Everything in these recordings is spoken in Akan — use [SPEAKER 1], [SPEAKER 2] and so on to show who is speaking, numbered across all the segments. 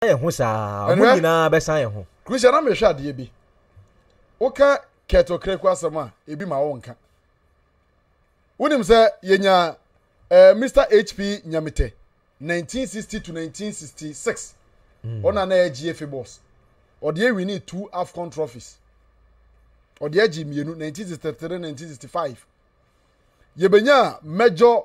[SPEAKER 1] yɛn ho saa a,
[SPEAKER 2] wɔn
[SPEAKER 1] nyinaa bɛsan yɛn ho.
[SPEAKER 2] Christian, na mehwɛ adeɛ bi. Woka Kurt Okraku asɛm a, ebi ma wonka. Wonim sɛ yɛnya eh, Mr. HP Nyamitɛ 1960 to 1966. Mm. Ɔna na ɛyɛ GFA boss. Ɔde awini two AFCON trophies. Ɔde agye mmienu 1963 1965. Yɛbɛnya Major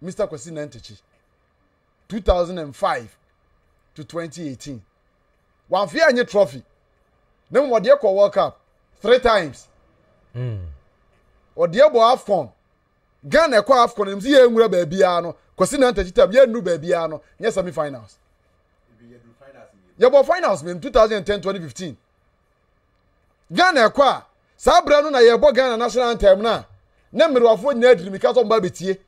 [SPEAKER 3] Mister
[SPEAKER 2] Kwasi Nantakyi, two thousand and five to twenty eighteen. Wamfe annye trophy, na mmom ɔdeɛ kɔɔ World Cup three times. Mm. Ɔdeɛ bɔ AFCON. Ghana ɛkɔ AFCON, ɛnim sɛ yɛnwura baabiara no, Kwasi Nantakyi tam, yɛnnu baabiara no, nyɛ semi-finals. Yɛbɔ finals mmienu, two thousand and ten, twenty fifteen. Ghana ɛkɔ a, saa berɛ no na yɛrebɔ Ghana national anthem no a, na mmerewafoɔ nyinaa diri mmirika sɛ wɔba abɛtie.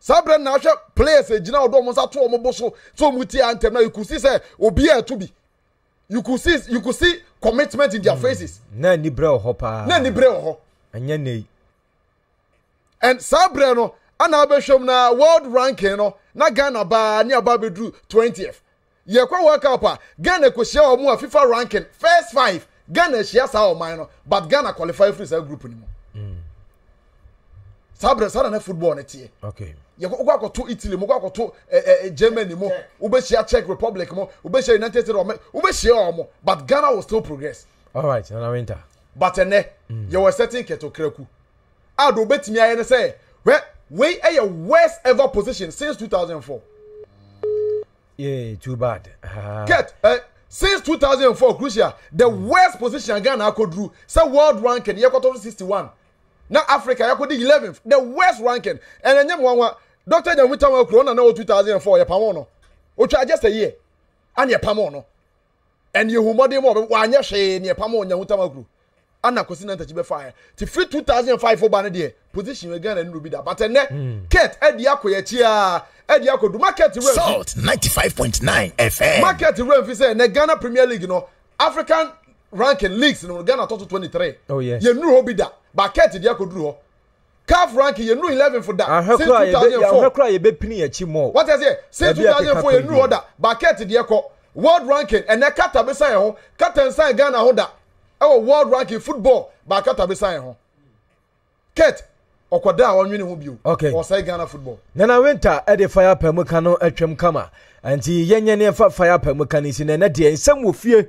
[SPEAKER 2] Saa berɛ no na ahwɛ players gyina ɔdɔ wɔn nsa to wɔn bo so sɛ wɔn tie anthem na you could see sɛ obi a ɛto bi. You could see you could see commitment in their mm. faces.
[SPEAKER 1] Na anibrɛ wɔ hɔ paa.
[SPEAKER 2] Na anibrɛ wɔ hɔ.
[SPEAKER 1] Ɛnyɛ nɛ yi.
[SPEAKER 2] And saa berɛ no ana abɛhwɛm na world ranking no na Ghana baa ne aba abɛduru 20th. Yɛkɔ World Cup a, Ghana kɔhyia wɔn a fifa ranking first five, Ghana ahyia saa ɔman no, but Ghana qualify firi saa group no mu. Mm. saa berɛ saa na na football no teɛ
[SPEAKER 1] okay.
[SPEAKER 2] yɛkɔ akɔto italy mu kɔ akɔto eh, eh, eh, germany mu wobɛhyia czech republic mu wobɛhyia united states of wobɛhyia ɔmo but ghana will still progress
[SPEAKER 1] alright nana winter
[SPEAKER 2] but ɛnɛ mm. yɛwɔ certain kɛtɔ kraku a deɛ ɔbɛtumi ayɛ ne sɛ hwɛ wei yɛ worst ever position since 2004
[SPEAKER 1] yeah too bad uh.
[SPEAKER 2] get uh, since 2004 crucial the mm. worst position Ghana akɔduru sɛ world ranking yɛkɔtɔ so 61 na Africa yɛkɔdi 11th the worst ranking and ɛnyɛ mmoanwa Dr. Nyamuta Wakura ɔna na wɔ 2004 yɛpamo no ɔtwa just a year ana yɛpamo no ɛne ehu mmɔden ma ɔbɛ wanyɛ hwee ne ɛpam a ɔnya ho tama kuro ana Kwesi Nantakyi bɛfaeɛ te firi 2005 fo ba no deɛ position wɔ Ghana nnuru bi da but ɛnɛ Kurt adi akɔ yɛakyi a adi akɔ du market wura mfi
[SPEAKER 3] Salt 95.9 FM.
[SPEAKER 2] market wura mfi sɛ ɛnɛ Ghana Premier League no African ranking leagues no Ghana tɔ so 23
[SPEAKER 1] Oh yes.
[SPEAKER 2] yɛnnuru hɔ bi da but Kurt di akɔ duru hɔ Caf ranking yɛ nu eleven fo da since two thousand and four.
[SPEAKER 1] Ahwɛ koraa yɛbɛ pini yɛn
[SPEAKER 2] akyi more. Wate aseɛ since two thousand and four yɛ nu hɔ da Bakɛt deɛ kɔ world ranking ɛnɛ Qatar bɛ san yɛn ho Qatar nsan Ghana ho da ɛwɔ world ranking football but Qatar bɛ san yɛn ho Kurt ɔkɔ da a ɔnwene ho bio
[SPEAKER 1] okay.
[SPEAKER 2] ɔsɛe Ghana football.
[SPEAKER 1] Nana Winter ɛde fire apamu ka no atwam kama nti yɛnyɛ ne ɛfa fire apamu ka no nsi na ɛnɛ deɛ nsɛm wɔ fie.